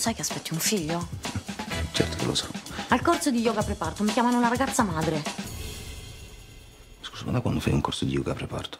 sai che aspetti un figlio? Certo che lo so. Al corso di yoga preparto mi chiamano una ragazza madre. Scusa, ma da quando fai un corso di yoga preparto?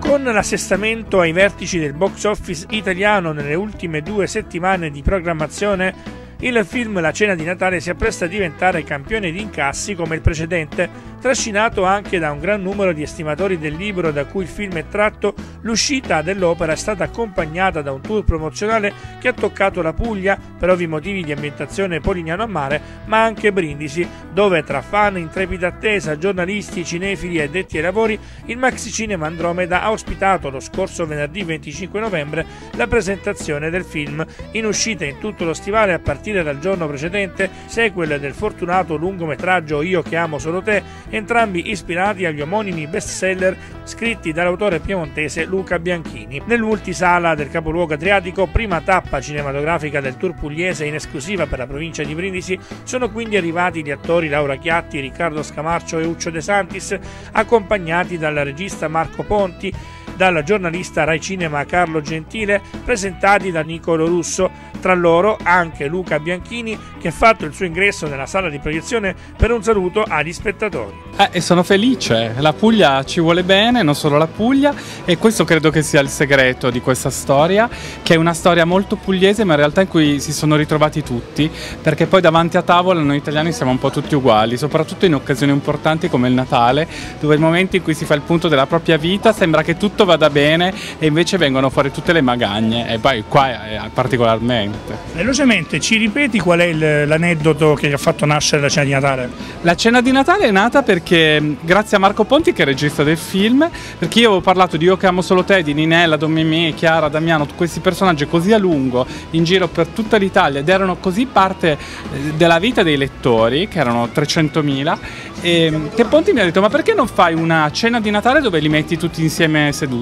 Con l'assestamento ai vertici del box office italiano nelle ultime due settimane di programmazione, il film La cena di Natale si appresta a diventare campione di incassi come il precedente, trascinato anche da un gran numero di estimatori del libro da cui il film è tratto. L'uscita dell'opera è stata accompagnata da un tour promozionale che ha toccato la Puglia per ovvi motivi di ambientazione polignano a mare, ma anche Brindisi, dove tra fan, intrepida attesa, giornalisti, cinefili e detti ai lavori, il Maxi Cinema Andromeda ha ospitato lo scorso venerdì 25 novembre la presentazione del film, in uscita in tutto lo stivale a partire dal giorno precedente, sequel del fortunato lungometraggio Io che amo solo te, entrambi ispirati agli omonimi bestseller scritti dall'autore piemontese Luca Bianchini. Nel multisala del capoluogo adriatico, prima tappa cinematografica del tour pugliese in esclusiva per la provincia di Brindisi, sono quindi arrivati gli attori Laura Chiatti, Riccardo Scamarcio e Uccio De Santis, accompagnati dal regista Marco Ponti, dal giornalista Rai Cinema Carlo Gentile, presentati da Nicolo Russo. Tra loro anche Luca Bianchini che ha fatto il suo ingresso nella sala di proiezione per un saluto agli spettatori. Eh, e sono felice, la Puglia ci vuole bene, non solo la Puglia, e questo credo che sia il segreto di questa storia, che è una storia molto pugliese, ma in realtà in cui si sono ritrovati tutti, perché poi davanti a tavola noi italiani siamo un po' tutti uguali, soprattutto in occasioni importanti come il Natale, dove il momento in cui si fa il punto della propria vita sembra che tutto vada bene e invece vengono fuori tutte le magagne, e poi qua è particolarmente. Velocemente, ci ripeti qual è l'aneddoto che ha fatto nascere la cena di Natale? La cena di Natale è nata perché grazie a Marco Ponti che è regista del film, perché io avevo parlato di Io che amo solo te, di Ninella, Don Mimì, Chiara, Damiano, questi personaggi così a lungo in giro per tutta l'Italia ed erano così parte eh, della vita dei lettori, che erano 300.000, e che Ponti mi ha detto ma perché non fai una cena di Natale dove li metti tutti insieme seduti?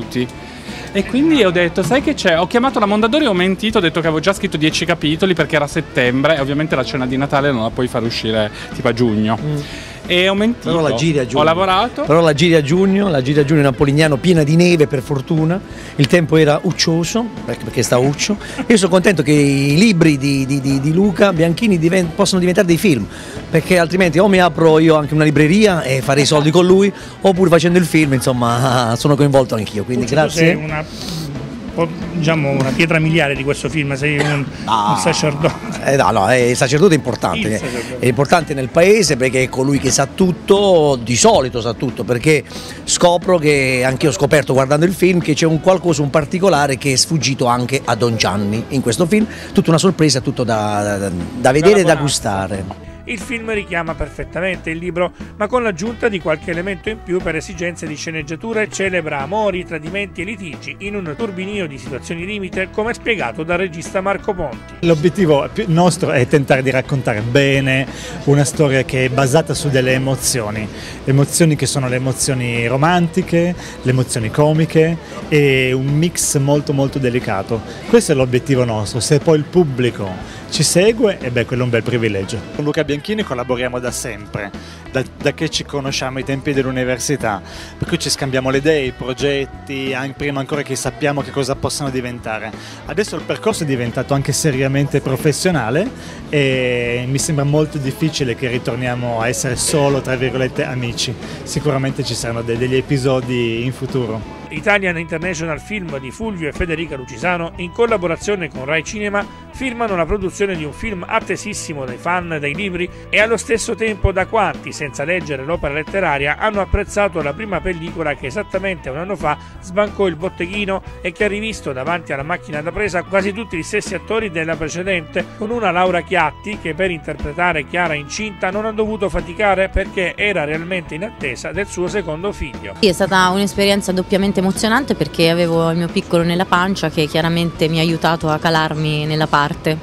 E quindi ho detto, sai che c'è? Ho chiamato la Mondadori e ho mentito, ho detto che avevo già scritto 10 capitoli perché era settembre e ovviamente la cena di Natale non la puoi far uscire tipo a giugno. Mm e ho mentito. Però la giri a giugno. Ho lavorato. Però la giri a giugno, la giri a giugno napolignano piena di neve per fortuna, il tempo era uccioso perché sta uccio. Io sono contento che i libri di, di, di, di Luca Bianchini divent, possano diventare dei film, perché altrimenti o mi apro io anche una libreria e farei soldi con lui, oppure facendo il film, insomma, sono coinvolto anch'io. Quindi Uccio, grazie. Diciamo, una pietra miliare di questo film, sei un, no, un sacerdote. Eh no, no, il sacerdote è importante, sacerdote. è importante nel paese perché è colui che sa tutto, di solito sa tutto, perché scopro che, anche io ho scoperto guardando il film, che c'è un qualcosa, un particolare che è sfuggito anche a Don Gianni in questo film, tutta una sorpresa, tutto da, da, da vedere e da gustare. Il film richiama perfettamente il libro, ma con l'aggiunta di qualche elemento in più per esigenze di sceneggiatura celebra amori, tradimenti e litigi in un turbinio di situazioni limite, come spiegato dal regista Marco Ponti. L'obiettivo nostro è tentare di raccontare bene una storia che è basata su delle emozioni, emozioni che sono le emozioni romantiche, le emozioni comiche e un mix molto molto delicato. Questo è l'obiettivo nostro, se poi il pubblico ci segue e beh quello è un bel privilegio. Con Luca Bianchini collaboriamo da sempre, da, da che ci conosciamo ai tempi dell'università, per cui ci scambiamo le idee, i progetti, anche prima ancora che sappiamo che cosa possono diventare. Adesso il percorso è diventato anche seriamente professionale e mi sembra molto difficile che ritorniamo a essere solo, tra virgolette, amici. Sicuramente ci saranno degli episodi in futuro. Italian International Film di Fulvio e Federica Lucisano, in collaborazione con Rai Cinema, firmano la produzione di un film attesissimo dai fan dei libri e allo stesso tempo da quanti, senza leggere l'opera letteraria, hanno apprezzato la prima pellicola che esattamente un anno fa sbancò il botteghino e che ha rivisto davanti alla macchina da presa quasi tutti gli stessi attori della precedente, con una Laura Chiatti che per interpretare Chiara incinta non ha dovuto faticare perché era realmente in attesa del suo secondo figlio. È stata un'esperienza doppiamente emozionante perché avevo il mio piccolo nella pancia che chiaramente mi ha aiutato a calarmi nella parte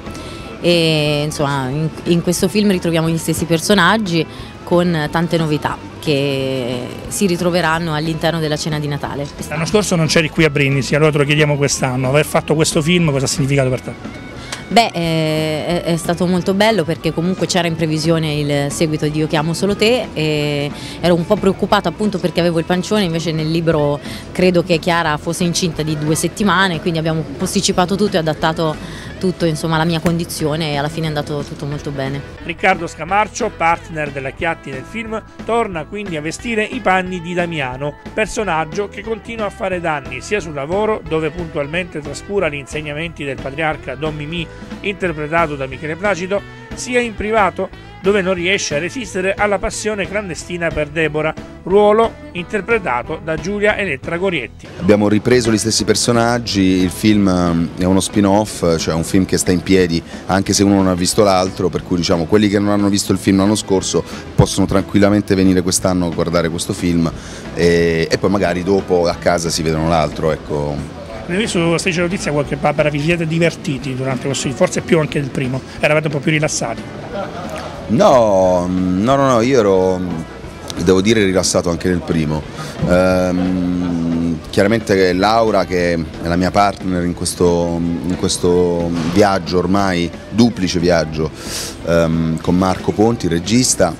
e insomma in, in questo film ritroviamo gli stessi personaggi con tante novità che si ritroveranno all'interno della cena di Natale. L'anno scorso non c'eri qui a Brindisi, allora te lo chiediamo quest'anno, aver fatto questo film cosa ha significato per te? Beh, eh, è, è, stato molto bello perché comunque c'era in previsione il seguito di Io chiamo solo te e ero un po' preoccupata appunto perché avevo il pancione, invece nel libro credo che Chiara fosse incinta di due settimane, quindi abbiamo posticipato tutto e adattato tutto insomma alla mia condizione e alla fine è andato tutto molto bene. Riccardo Scamarcio, partner della Chiatti nel film, torna quindi a vestire i panni di Damiano, personaggio che continua a fare danni sia sul lavoro, dove puntualmente trascura gli insegnamenti del patriarca Don Mimì, interpretato da Michele Placido, sia in privato, dove non riesce a resistere alla passione clandestina per Deborah, ruolo interpretato da Giulia Elettra Gorietti. Abbiamo ripreso gli stessi personaggi, il film ehm, è uno spin-off, cioè un film che sta in piedi anche se uno non ha visto l'altro, per cui diciamo quelli che non hanno visto il film l'anno scorso possono tranquillamente venire quest'anno a guardare questo film e, e, poi magari dopo a casa si vedono l'altro. Ecco. Visto su Striscia Notizia qualche papera, vi siete divertiti durante questo forse più anche del primo, eravate un po' più rilassati. No, no, no, no io ero, devo dire, rilassato anche nel primo. Ehm, chiaramente Laura, che è la mia partner in questo, in questo viaggio ormai, duplice viaggio, ehm, con Marco Ponti, regista,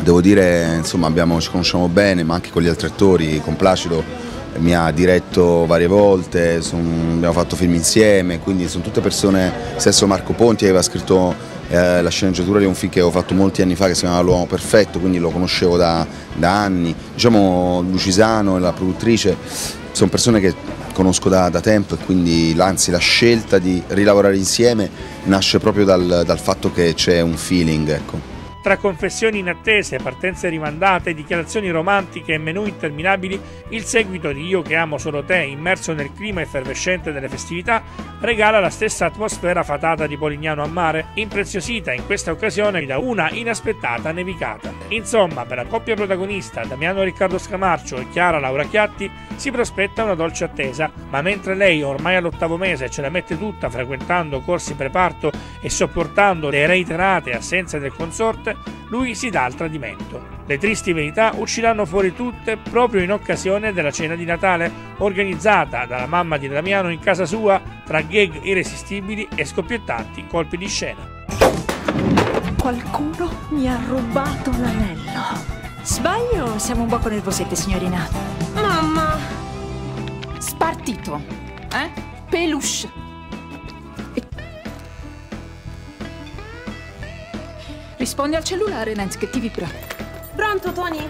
devo dire, insomma, abbiamo, ci conosciamo bene, ma anche con gli altri attori, con Placido mi ha diretto varie volte, son, abbiamo fatto film insieme, quindi sono tutte persone, stesso Marco Ponti aveva scritto eh, la sceneggiatura di un film che avevo fatto molti anni fa che si chiamava L'uomo perfetto, quindi lo conoscevo da, da anni. Diciamo Lucisano e la produttrice sono persone che conosco da, da tempo e quindi anzi la scelta di rilavorare insieme nasce proprio dal, dal fatto che c'è un feeling. Ecco. Tra confessioni inattese, partenze rimandate, dichiarazioni romantiche e menù interminabili, il seguito di Io che amo solo te, immerso nel clima effervescente delle festività, regala la stessa atmosfera fatata di Polignano a mare, impreziosita in questa occasione da una inaspettata nevicata. Insomma, per la coppia protagonista Damiano Riccardo Scamarcio e Chiara Laura Chiatti si prospetta una dolce attesa, ma mentre lei ormai all'ottavo mese ce la mette tutta frequentando corsi preparto e sopportando le reiterate assenze del consorte, lui si dà al tradimento. Le tristi verità usciranno fuori tutte proprio in occasione della cena di Natale, organizzata dalla mamma di Damiano in casa sua tra gag irresistibili e scoppiettanti colpi di scena. Qualcuno mi ha rubato l'anello. Sbaglio siamo un poco nervosette, signorina? Mamma! Spartito, eh? Peluche. Rispondi al cellulare, Nancy, che ti vibra. Pronto, Tony?